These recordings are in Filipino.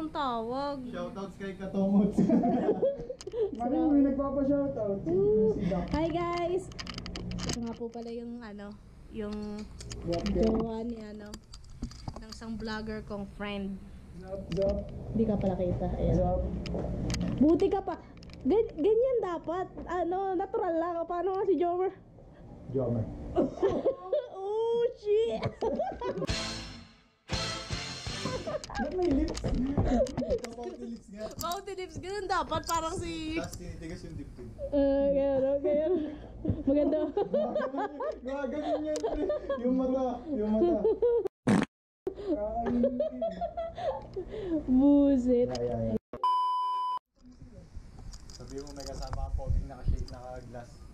akong tawag. Shoutouts kay Katongot. Mami, may nagpapa-shoutout. Si Doc. Hi guys! Ito nga po pala yung ano, yung jowa ni ano, ng isang vlogger kong friend. zap, zap, Hindi ka pala kita. Ayan. zap. Buti ka pa. Gan- ganyan dapat. Ano, natural lang. Paano nga si Jomer? Jomer. oh, shit! Ba't may lips? Ito pa Philips nga. Mouth lips, ganun dapat. Parang si... Tapos tinitigas yung diptid. Uh, ganyan, oh, ganyan. Maganda. Gaganin yan, pre. Yung mata. Yung mata. Buset. Sabi mo may kasama kang poging naka-shake, naka-glass.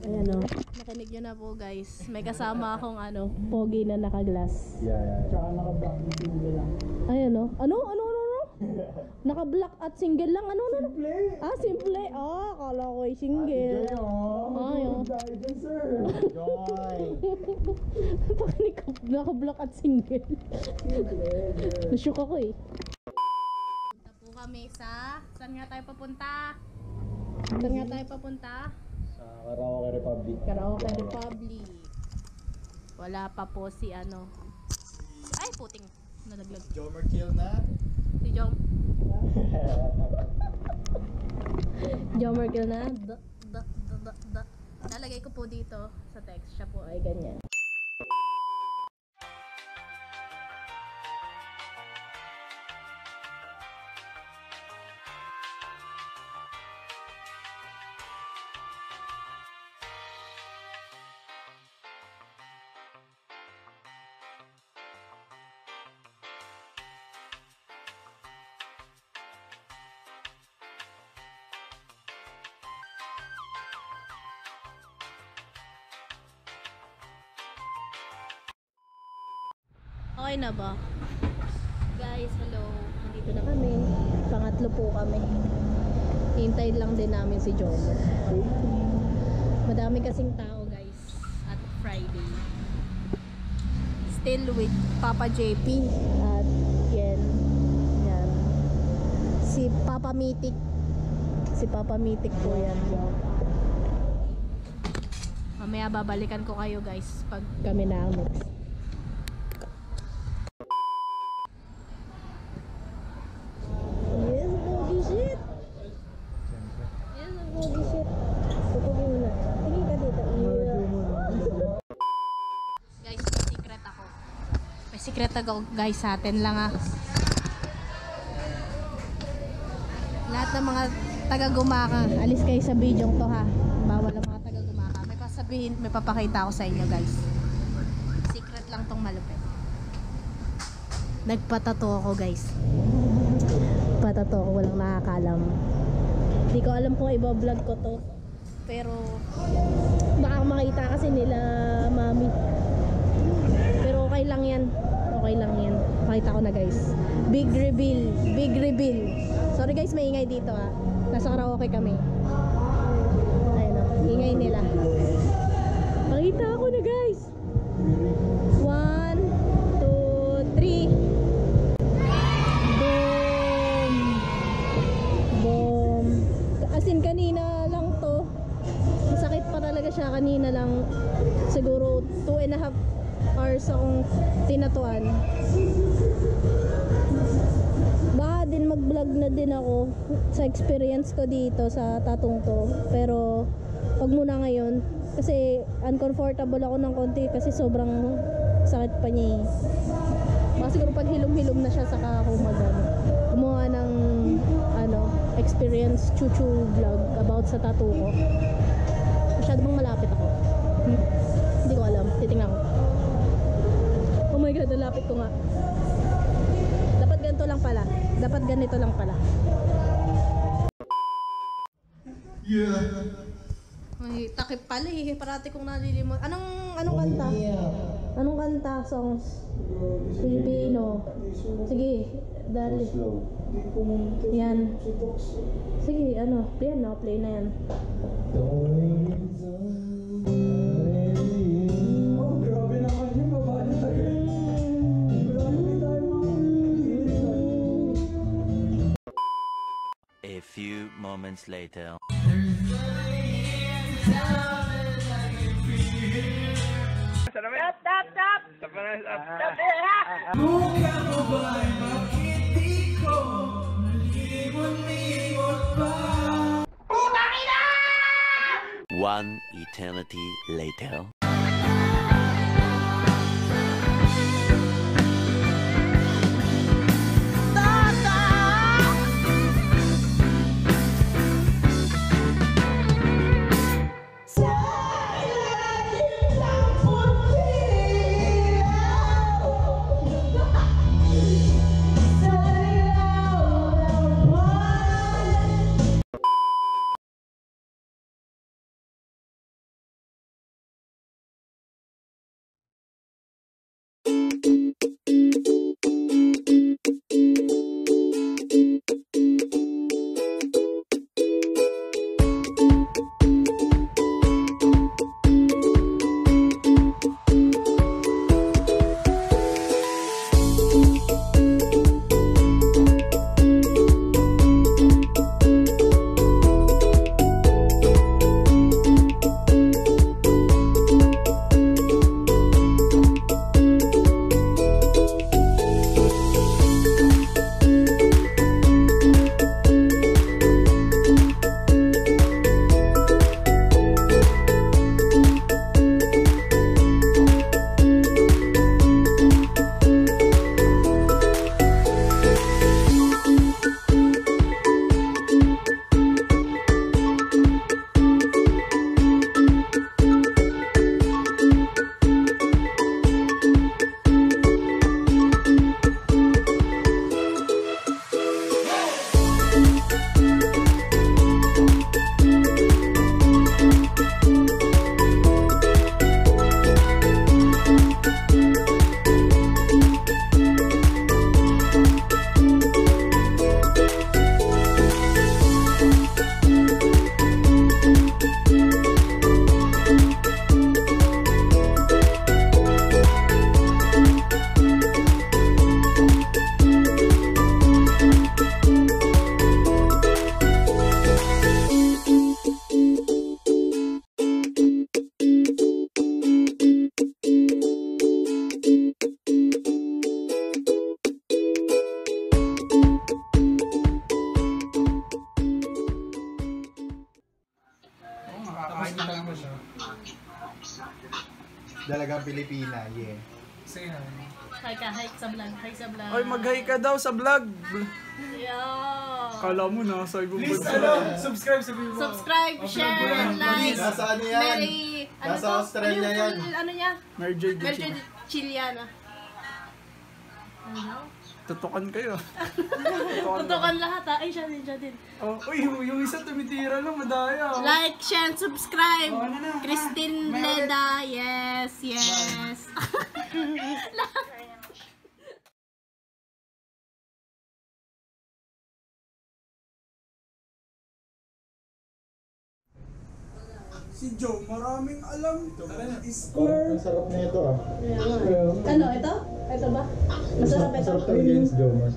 Ayan o. Nakinig nyo na po guys. May kasama akong ano, pogi na naka-glass. Yeah, yeah, yeah. Tsaka naka-black na single lang. Ayan o. Ano? Ano? Ano? ano? Naka-black at single lang. Ano? Ano? ano? Play! Ah, simple. Ah, akala ko ay single. Enjoy, oh. Ay, oh. Dahil dyan, sir. Enjoy. Pakinig ka, naka-black at single. Nashook ako eh. Punta po kami sa... Saan nga tayo papunta? Saan nga tayo papunta? Sa Karaoke Republic. Karaoke Republic. Wala pa po si ano. Ay, puting. Nalaglag. Jomer kill na. Si Jom. Jom Merkel na. Da, da, da, da, da. Lalagay ko po dito sa text. Siya po ay ganyan. Okay na ba? Guys, hello. Nandito na kami. Pangatlo po kami. Hintayin lang din namin si John. Madami kasing tao guys. At Friday. Still with Papa JP. At yan. Yan. Si Papa Mitik. Si Papa Mitik po yan. Mamaya babalikan ko kayo guys pag kami na Yes, pogi shit. Yes, pogi shit. Tutugi mo na. Tingin ka dito. Guys, may secret ako. Ako guys sa atin lang ah. Lahat ng mga taga-gumaka, alis kayo sa video to ha. Bawal ang mga taga-gumaka. May kasabihin, may papakita ako sa inyo guys. Secret lang tong malupit. Nagpatato ako guys patato ko walang nakakalam hindi ko alam kung iba-vlog ko to pero baka makita kasi nila mami pero okay lang yan okay lang yan. Pakita ko na guys. Big reveal. Big reveal. Sorry guys maingay dito ah. Nasa karaoke kami. Ayun o ingay nila. Pakita ako na guys. One two three. Boom! Boom! Kanina lang to. Masakit pa talaga siya. Kanina lang. Siguro two and a half hours akong tinatuan. Baka din mag-vlog na din ako sa experience ko dito sa tatong to. Pero, wag muna ngayon. Kasi uncomfortable ako ng konti kasi sobrang sakit pa niya eh. Baka siguro pag hilom-hilom na siya saka ako gumawa ng ano, experience chuchu vlog about sa tattoo ko. Masyado bang malapit ako? Hmm. Hindi ko alam. Titingnan ko. My god, nalapit ko nga. Dapat ganito lang pala. Dapat ganito lang pala. Yeah. Ay, takip pala eh. Parati kong nalilimot. Anong, anong kanta? Anong kanta? Songs? Filipino. Sige, dali. Yan. Sige, ano, yan na, play na yan. A few moments later. Stop, stop, stop! Stop One eternity later. Pilipina, yeah. Say hi. Hi ka, hi sa vlog, hi sa vlog. Ay, mag-hi ka daw sa vlog. Yeah. Kala mo na, sa ibang Please, ano, subscribe sa mo. Subscribe, share, like. Nasa ano yan? Mary, ano Nasa? Australia ano yung yan. ano niya? Mary J. Mary Gucci. J. Chiliana. Ano? Tutukan kayo. Tutukan lahat ha. Ay, siya din, siya din. Oh, uy, yung, isa tumitira lang, madaya. oh. Like, share, and subscribe. Oh, ano na? Christine ulit. Leda. Yes, yes. Si Joe, maraming alam. Ang Square. sarap na ito ah. ano, ito? Ito ba? Masarap ito? Masarap to against Jomar.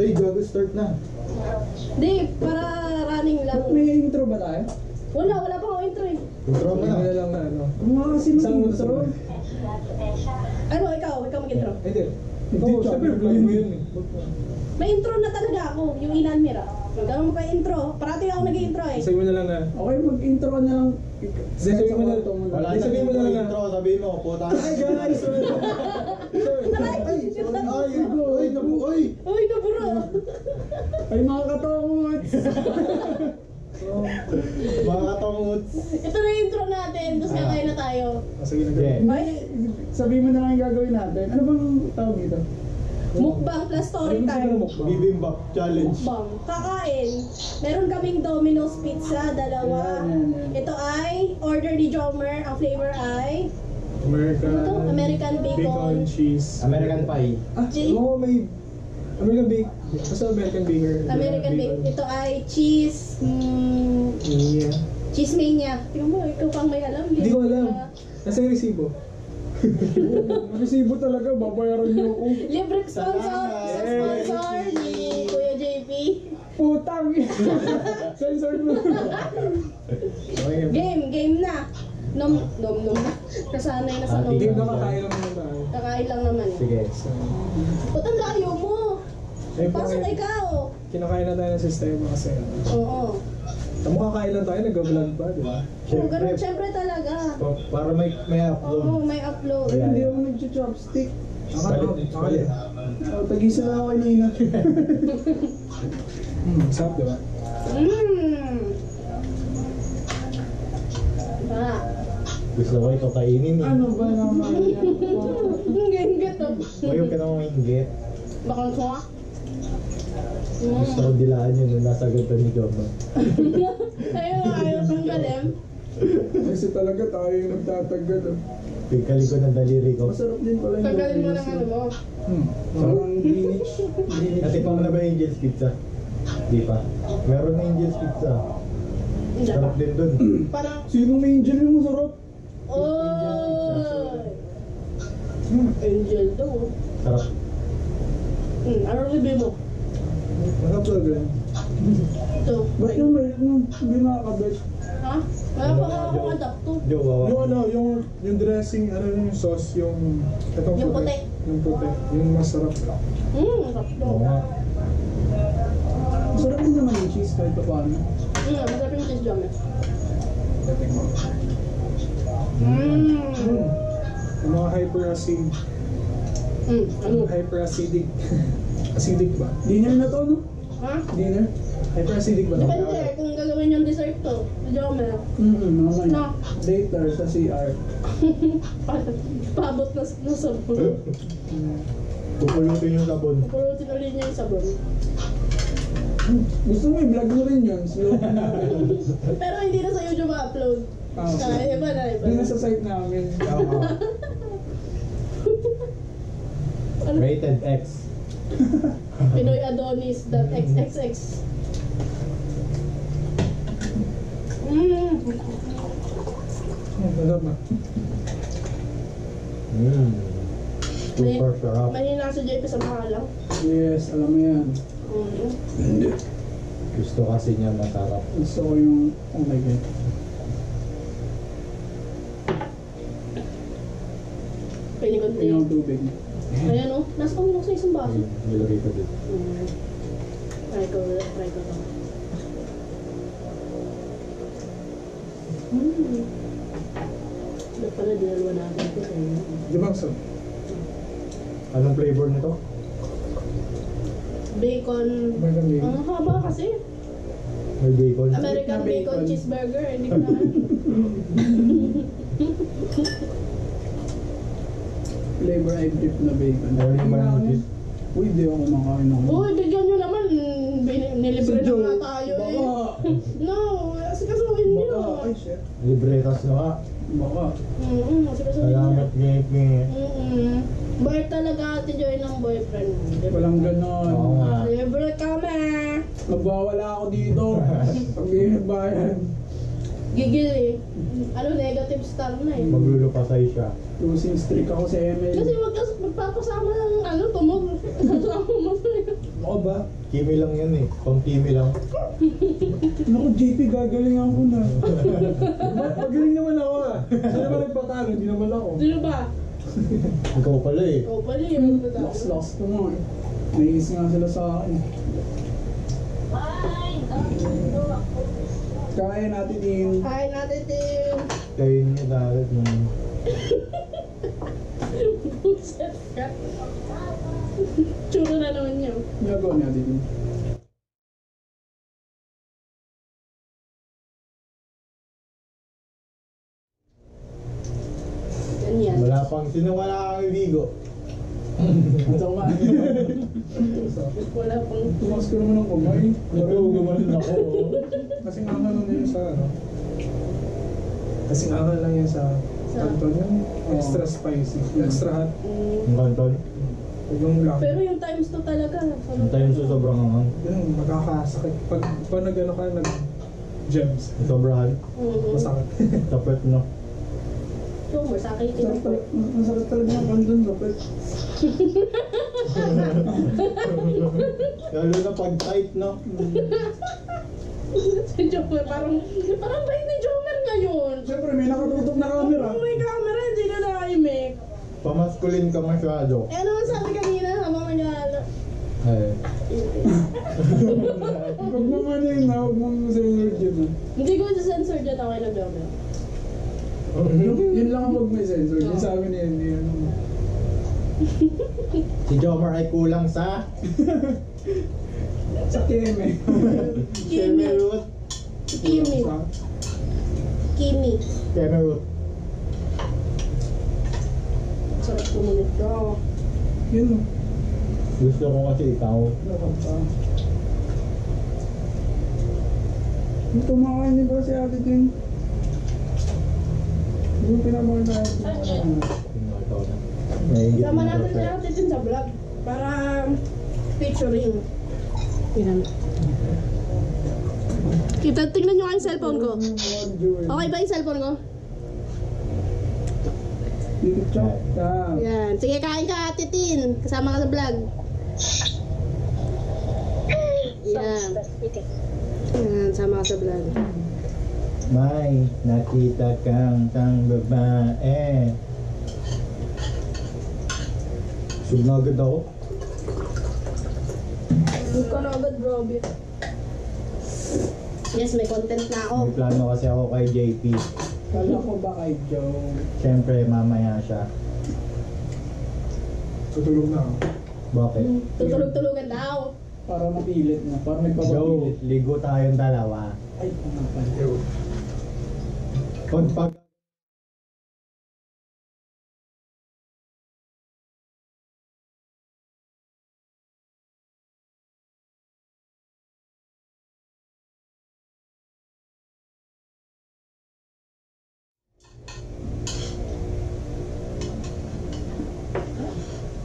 Ay, gago start na. Di, para running lang. May intro ba tayo? Wala, wala pa akong intro eh. Intro mo na. Wala lang na ano. Mga kasi mag-intro. Ano, ikaw, ikaw mag-intro. Hindi. Ikaw, syempre, vlog mo yun eh. May intro na talaga ako, yung Inan Mira. Ganun mo pa intro. Parati ako nag-intro eh. Sabi mo na lang na. Okay, mag-intro na lang. Sabi mo na lang. Wala Hindi, na sabi mo na lang na. intro, sabihin mo, puta. Hi guys! Ay, ay, ay, nabu, ay. Uy, nabura. Ay mga katongots! Mga katongots. Ito na yung intro natin, tapos kakain na tayo. Sige na Yeah. Hindi, sabihin mo na lang yung gagawin natin. Ano bang tawag dito? Mukbang plus story time. mukbang? Bibimbap challenge. Mukbang. Kakain. Meron kaming Domino's Pizza, dalawa. Ito ay order ni Jomer. Ang flavor ay American... Ano to? American bacon. cheese. American Pie. Ah, G- oo, may... American bacon. Basta American bacon. American bacon. Ito ay cheese. Mm, Yeah. cheese mania. Tingnan mo, ikaw pang may alam. Hindi ko alam. Nasa yung resibo? Resibo talaga, babayaran niyo ako. Libre sponsor, Salamat. sponsor ni Kuya JP. Putang! Censored mo. Game, game na. Nom, nom, nom na. Kasanay na sa Ah, nom. Game na kakain lang muna tayo. Kakain lang naman. Sige. Ba't ang layo mo? Eh, Pasok pakain- ikaw. Kinakain na tayo ng sistema kasi. Oo. Tamo kakain lang tayo, nag-vlog pa, di ba? Oo, ganun syempre talaga. Pa- Para may may upload. Oo, may upload. Ay, hindi ako nag-chopstick. Balik, ako, balik. Oh, na ako kanina. hmm, sarap, di ba? Mmm. Ba? Gusto ko ito kainin eh. Ano ba naman yan? Ang gengget oh. Huwag ka nang mainggit. Bakang ko ah. Gusto ko dilaan yun nung nasa ganito ni Joma. Ayun, ayaw kang galim. Kasi talaga tayo yung nagtatagal. Oh. Pagkali ko ng daliri ko. Masarap din pala yung Tagalin mo ng ano mo. Hmm, parang. Greenwich. Kasi pa na ba yung Angel's Pizza? Di pa. Meron na Angel's Pizza. Hindi Sarap pa. din dun. Parang, Sinong may angel yung masarap? oh. Angel daw. oh. Sarap. Hmm, ano review mo? Masarap talaga yan. Ito. Ba't yung may, yung, hindi nakakabit? Ha? Wala pa nga akong adapt to. Jo, wawa. Yung ano, yung, yung dressing, ano yung sauce, yung... Itong Yung puti. Yung puti. Yung masarap. Hmm, sarap to. Oo nga. Din naman yung cheese kahit pa paano. Hmm, masarap yung cheese jam eh. Mo. Hmm. Yung mga hyperacid, Hmm, ano? hyperacidic. Acidic ba? Dinner na to, no? Ha? Dinner? Hyperacidic ba? Depende kung gagawin yung dessert to. Si Jomer. Mm-hmm, mamaya. No. Later sa CR. Paabot na, na sabon. Pupulutin yung sabon. Pupulutin ulit niya yung sabon. Gusto mo i-vlog mo rin yun. Slow. Pero hindi na sa YouTube upload. Ah, Ah, iba na, iba Doon na. na sa site namin. Rated X. Pinoy Adonis.xxx. Mm. Masarap na. Mmm. Super sarap. Mahina si JP sa pangalan. Yes, alam mo yan. Mm. Gusto kasi niya masarap. Gusto ko yung, oh my god. Pinigunti. Yung tubig. Ayan o. Nasa kami lang sa isang baso. Nilagay ko dito. Mm. Try ko, try ko to. Mm. Dapat pala dinalawa natin ito sa inyo. Di ba so? Anong flavor nito? Bacon. American bacon. Ang haba kasi. May bacon. American bacon bacon. cheeseburger. Hindi ko na Flavor I drip na bacon. Ayaw niyo ba ng cheese? Uy, di ako kumakain ako. Uy, bigyan nyo naman. Bin- Nilibre na nga tayo eh. Baka. No, asikasuhin shit. Libretas na nga. Baka. Mm-mm, nyo. Salamat, ngek. Mm-mm. Boy talaga ate Joy ng boyfriend mo. di ba? Walang ganon. Oo nga. Libre kami. Magwawala ako dito. Pag di nagbayad. Gigil eh. Ano, negative star na eh. Maglulupasay siya. Losing streak ako sa ML. Kasi wag ka magpapasama ng ano, tumog. Sasama mo sa'yo. Ako ba? Kimi lang yan eh. Pang kimi lang. Naku, JP, gagalingan ko na. Magaling naman ako ah. Sino ba nagpatalo? Hindi naman ako. Sino ba? Ikaw pala eh. O, pala yung Lost-lost ko nga eh. Naiis nga sila sa akin. Kaya natin in. Hi, natin din. Niya dahil nung... Buset ka. Tsura na naman niyo. Ginagawa natin in. Ganyan. Wala pang sino wala kang ibigo. At ako nga. Wala pang... Tumas ko naman ng kumay. Ito, gumanon ako. Kasi nga lang yun sa ano. Kasi nga lang yun sa Sa- Canton yun. Extra spicy. Extra hot. Mm. Ang kanton. Yung lang. Pero yung times 2 talaga. Ang time sa sobrang angang. Yun, magkakasakit. Pag, pag nag ano ka, nag gems. Sobrahan. Mm. Masakit. Tapos no. Tumor sa akin. Sarap talaga. Ang sarap talaga ng kandun, kapit. Lalo na pag tight, no? Si Jomer, parang, parang bait ni Jomer ngayon. Siyempre, may nakatutok na camera. Oh my camera, hindi na naimik. Pamaskulin ka masyado. Eh, ano sabi? Ay. Huwag mo na yun, ha? huwag mong sensor dyan. ha? Hindi ko sensor dyan ako na Jomer. Yun, yun lang ang huwag may sensor. Yun sa amin yun. yun. Si Jomar ay kulang sa Sa keme. Kemerut. Kimi. Sa Kimi. Kemerut. Sarap kumunit ko. yun. Gusto ko kasi ikaw. Kumakain din ba si ate din? Hindi mo pinamahal na ate. Ikaw na. Nahigit Sama na natin si ate din sa vlog. Para featuring. Yan. Kita, tingnan nyo nga yung cellphone ko. Okay ba yung cellphone ko? Yan. Sige, kain ka, Ate Tin. Kasama ka sa vlog. Yan. Yan, sama ka sa vlog. May nakita kang tang babae. Sub na agad ako. Huwag ka na agad, grabe. Yes, may content na ako. May plano kasi ako kay JP. Kala ko ba kay Joe? Siyempre, mamaya siya. Tutulog na ako. Bakit? Tutulog-tulugan daw. Para mapilit na. Para Joe, nagpapapilit. ligo tayong dalawa. Ay, ano pa. Pag pag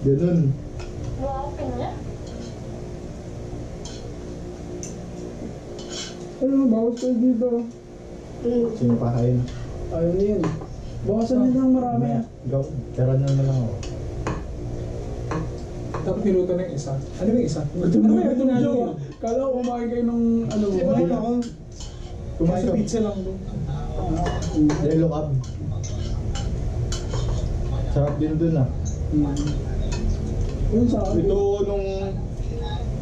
Ganun. Ano, bawas kayo dito. Mm. Sino pa kayo? Ayaw na yun. Bawasan nyo ng marami. Mamaya, go. Tara na na lang ako. Tapos niluto ng isa. Ano yung isa? Gutom na gutom Joe. Kala ko kumain kayo ng ano. Kumain ako. Kumain ka. pizza lang doon. Yellow cab. Sarap din dun ah. Yun sa akin. Ito nung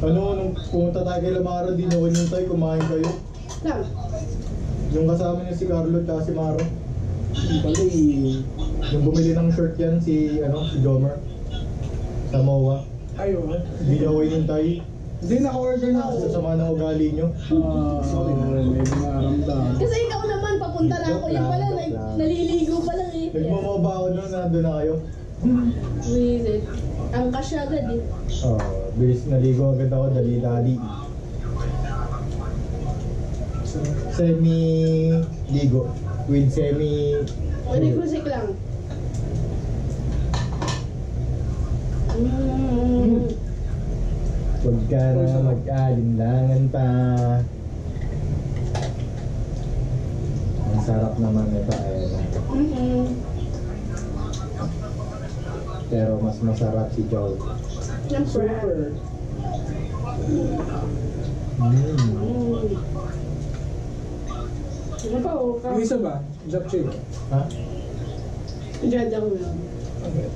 ano nung pumunta tayo kay Lamara di nyo tayo kumain kayo. Lang. Yung kasama niya si Carlo at si Maro. Yung pala eh. Yung bumili ng shirt yan si ano si Jomer. Sa MOA. Ah. Hindi niya ako inintay. Hindi naka-order na ako. Sa sama ng ugali nyo. Ah, sorry na rin. Medyo naramdaman. Kasi ikaw naman, papunta na ako. Yung pala, nag- naliligo pa lang eh. Nagmamoba ako noon, nandun na kayo. Visit. Ang cash agad eh. Oh, bilis naligo agad ako, dali-dali. Semi-ligo. With semi... Pwede kusik lang. Mm. Huwag ka na mag-alinlangan pa. Ang sarap naman ito, ayun. Mm-mm. Pero mas masarap si Joe. Siyempre. Super. Mm. Ano pa oh, ka? Yung isa ba? Japchae ba? Ha? Jajang yun. Okay.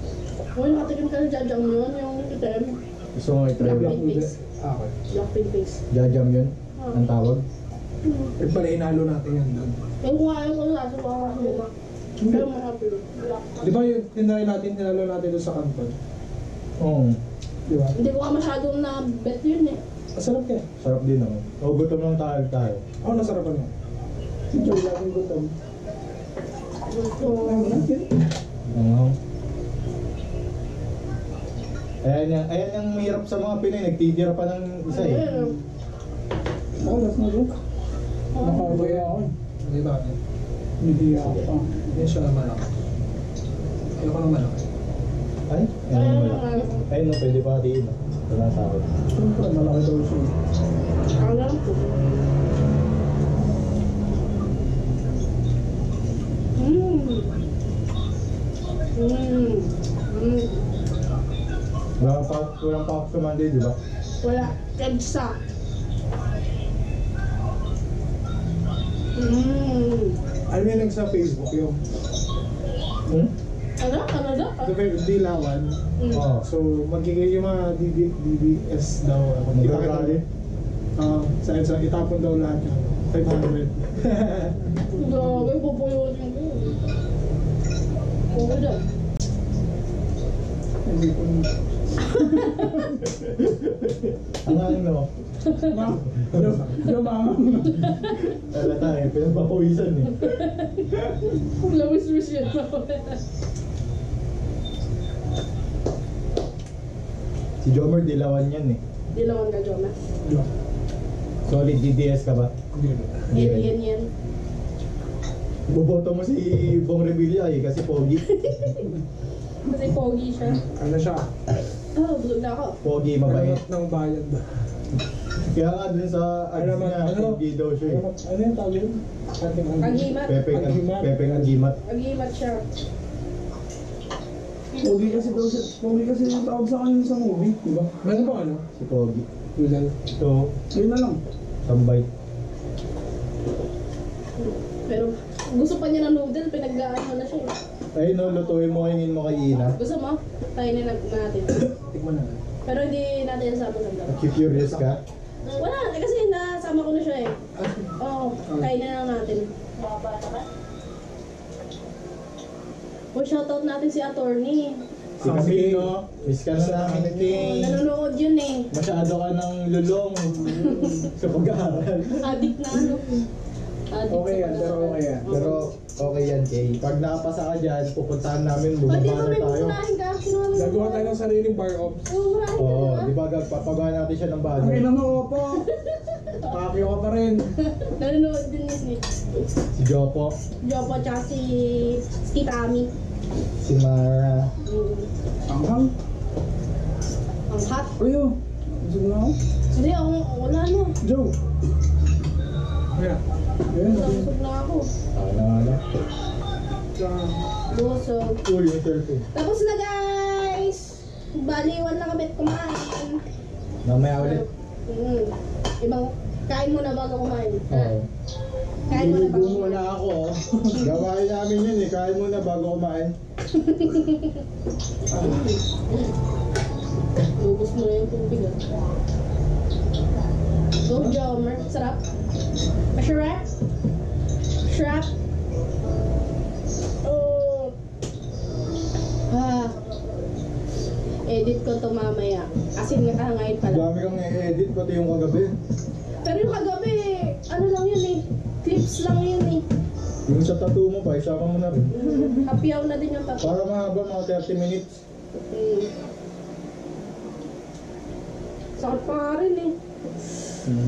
Uy, nakatikim ka ng jajang yun, yung item. Gusto mo i-try Black face. Ah, okay. Black pink face. Jajam yun? Ang tawag? Eh pala inalo natin yan doon. Yung kumain ko sa sa. Pero mahapon. Black. Di ba yung tinry natin, tinalo natin doon sa kanton? Oo. Di ba? Hindi ko ka masyadong na bet yun eh. Masarap kaya. Sarap din naman. O, gutom lang tayo tayo. Ako nasarapan mo. Si Joe laging gutom. Ano? Ayan yung, ayan yung mahirap sa mga Pinoy, nagtitira pa ng isa eh. Ayun. Ako, last na doon. Nakabaya ako. Hindi ba? Hindi ako pa. Hindi siya malaki. Kaya ko lang malaki. Ay, ayan yung malaki. Ayun no, pwede pa hatiin. no? Wala sa akin. Malaki daw siya. Alam ko. Mm. Mm. Mm. Wala pa, walang pa sa Monday, di ba? Wala. Kedsa. Mm. Ano yun sa Facebook yung Hmm? Ano? Ano daw? sa Facebook dilawan. Mm. Oo. So magiging yung mga DD, DDS daw. Ano, Magkakrali? Ah, sa sa itapon daw lahat yan. 500. Daw. Hindi ko Ang ano, Ma, lumangang. wala tayo, pinagpapawisan eh. Lawis-wis yun. Si Jomer, dilawan yan eh. Dilawan ka, Joma. Solid DDS ka ba? Yan, yan, yan. Boboto mo si Bong Revilla eh, kasi pogi. Kasi pogi siya. Ano siya? Ah, bulog na ako. Pogi, mabait. Alamat ng bayan ba? Kaya nga dun sa ads Alamat, niya, ano? pogi daw siya eh. Ano yung tawag yun? Ating ang... Agimat. Pepeng, Agimat. pepeng agimat. Agimat siya. Pogi kasi daw siya. Pogi kasi yung tawag sa kanya sa movie, di ba? Meron ba ano? Si Pogi. Noodle. Ito, Yun na lang. tambay. Pero gusto pa niya ng noodle, pinaggaan mo na siya. eh. Ayun no, lutuin mo, hingin mo kay Ina. Gusto mo? Tayo na natin. Tikman na. Pero hindi natin sama sa dalawa. Curious ka? Wala, eh, kasi nasama ko na siya eh. Oo, kain na lang natin. Mga bata ka? O, shoutout natin si attorney. Si Camilo, miss ka na namin Oh, Ting. nanonood yun eh. Masyado ka ng lulong sa pag-aaral. Addict na ano. Okay yan, pero okay yan. Pero okay yan, Kay. Pag nakapasa ka dyan, pupuntahan namin, Pwede bumaba mo na may tayo. pupunahin ka. Sino mo Gagawa tayo ng sariling bar ops. Oo, murahin ka Oo, di ba gagpapagawa natin siya ng Ang bago. ina mo po. Pakyo ka pa rin. Nanonood din ni Nick. Si Jopo, Jopo tsaka si si Tami. si Mara. Mm. Ang hang. Ang hot. Uyo. Gusto na ako. Hindi, ako, wala na. Joe. Kaya. Ayan. Busog na ako. Ah. Busog. Uy, yung. Tapos na guys! Baliwan na kami at kumain. Mamaya ulit. Mm. Ibang, kain mo na bago kumain. Oo. Kain mo na bago kumain. na ako. Gawain namin yun eh. Kain muna bago kumain. Lubos mo na yung tubig ah. Go, Jomer. Sarap. Masarap? Sarap? Oh. Ah. Edit ko to mamaya. Asin nga ka ngayon pala. Dami kang i-edit pati yung kagabi. Pero yung kagabi, ano lang yun eh. Clips lang yun eh. Yung sa tattoo mo pa, isama mo na rin. Happy hour na din yung tattoo. Para mahaba mga 30 minutes. Mm. Sakit pa nga rin eh.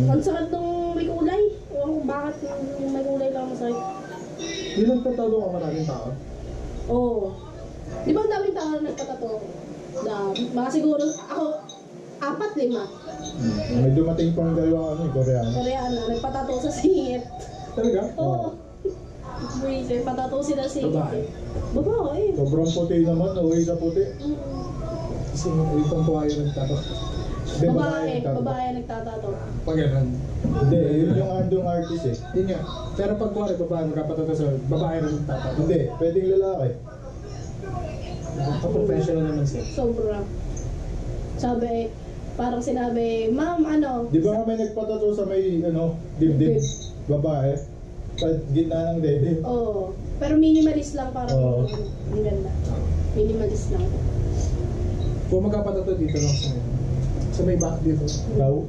Ang sakit nung may kulay. Ewan ko bakit yung, may kulay lang masakit. Hindi nagtatago ka maraming tao. Oo. Di ba ang daming tao na nagpatato? Dami. Baka siguro, ako, apat, lima. Hmm. May dumating pang dalawang ano, eh, Koreano. Koreano, nagpatato sa singit. Talaga? Oo. Buwise, patato sila singit. Babae. Babae. Sobrang puti naman, okay sa puti. Mm. Kasi yung itong tuwayo nagtato. Hindi, Babae, nagtato. babae nagtatato. Pag ganun. Hindi, yun yung andong artist eh. Yun nga. Pero pag kuwari, babae magkapatato sa babae rin nagtatato. Hindi, pwedeng lalaki. Ka-professional naman siya. Sobra. Sabi, parang sinabi, ma'am, ano? Di ba may nagpatato sa may, ano, dibdib? Babae. Sa gitna ng dede. Oo. Pero minimalist lang parang Oo. ang ganda. Minimalist lang. Kung magkapatato dito lang sa sa may back dito. Daw.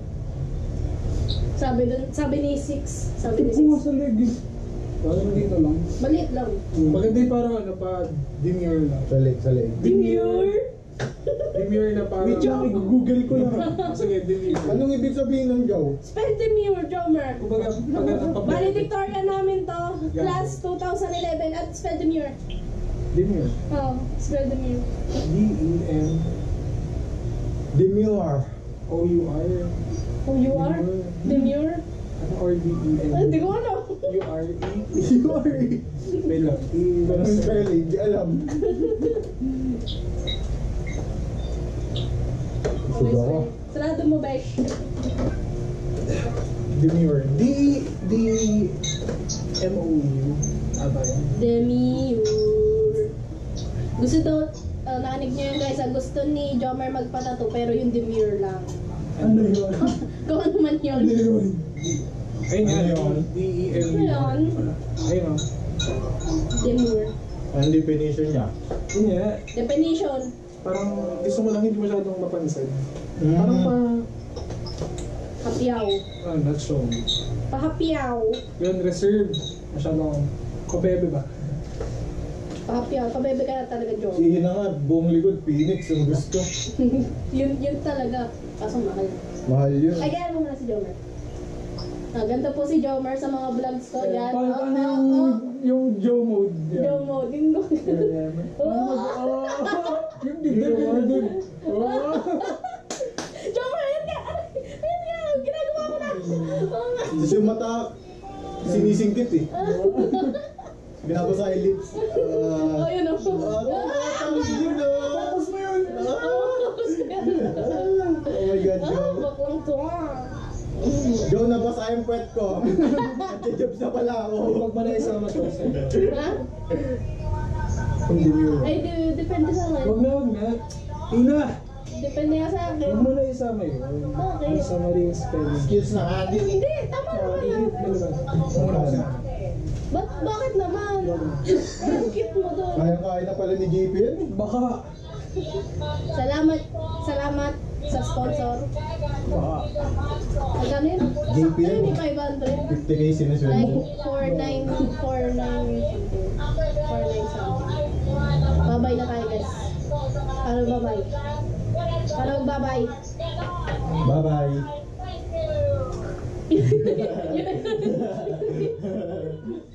Sabi dun, sabi ni Six, sabi ni Six, sa leg eh. Parang dito lang. maliit lang. Maganda yung parang ano pa, demure lang. Sa leg, sa leg. Demure? Demure na parang... Wait lang, i-google ko lang. Sige, demure. Anong ibig sabihin ng jaw? Spell demure, Jomer. Kumbaga, pag Valedictorian namin to, class 2011 at spell demure. Demure. Oh, spell demure. D-E-M Demure. O-U-R. Are? Demure? Or D-E-M? Ah, Hindi ko alam. U-R-E. Demure. Wait lang. Ganun spelling, di alam. Isog ako. Sarado mo, Besh. Demure. D, D, M, O, U. Aba yun. Demure. Gusto daw, uh, naanig niyo yun guys, gusto ni Jomer magpatato pero yung demure lang. Ano yun? Kung ano man yun. Ano yun? Ayun nga, Ano yun? D, E, Ano yun? Ayun o. Demure. Ang definition niya. Yun nga. Definition. Parang gusto mo lang hindi masyadong mapansin. Parang pa, Hapyaw. ah, not show. Pahapyaw. Yun, reserve. Masyadong, kubebe ba? Pahapyaw. Pabebe ka na talaga, Jomer. Sige na nga, buong likod, Phoenix, ang gusto. yun, yun talaga. Kaso mahal. Mahal yun. Ay, kaya mo muna si Jomer. Ah, ganito po si Jomer sa mga vlogs ko. Yan. Paano Oh, oh, yung, oh. yung Joe mode? Yan. Jomo, dinggo. Yan, yan. Paano mag- oh, yung dibdib, yung dibdib. Oh. Jomer, ayun ka! Ayun ka! Ginagawa ko na! Oo nga. Tapos yung mata, sinisingkit eh. Binabasa yung lips. Oh, Ah, yun o. ah, tapos yun ah. Tapos mo yun. Oh my God, Ah, Joe. baklang to ah. Joe, nabasa yung puwet ko. Nagtitibs na pala ako. Huwag mo na isama to. Ha? Kung demure. Ay, depende sa akin. Huwag na, huwag na. Ina! Depende nga sa akin. Huwag mo na isama yun. Bakit? Sa mali yung spelling. Skills na nga. Di, Hindi, tama naman ah. mo naman. Ba't, bakit naman? Ang cute mo doon. Kaya-kaya na pala ni JP yan. Baka. Salamat, salamat sa sponsor. Baka. Magkano yun? JP yan. Ayun, yung 500. 50k Like, sinasweldo. 49, 49 something. 49 something. Babay na tayo guys. Paano babay? Paano magbabay? Bye-bye.